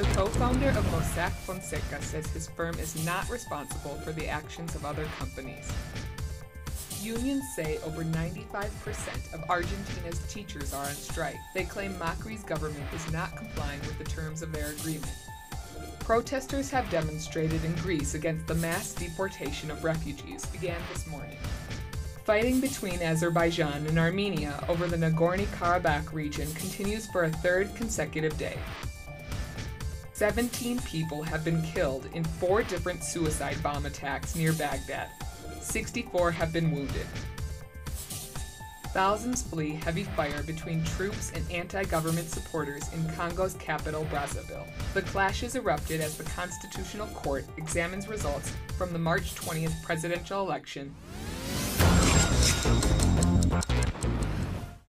The co-founder of Mossack Fonseca says his firm is not responsible for the actions of other companies. Unions say over 95% of Argentina's teachers are on strike. They claim Macri's government is not complying with the terms of their agreement. Protesters have demonstrated in Greece against the mass deportation of refugees began this morning. Fighting between Azerbaijan and Armenia over the Nagorno Karabakh region continues for a third consecutive day. 17 people have been killed in four different suicide bomb attacks near Baghdad. 64 have been wounded. Thousands flee heavy fire between troops and anti government supporters in Congo's capital, Brazzaville. The clashes erupted as the Constitutional Court examines results from the March 20th presidential election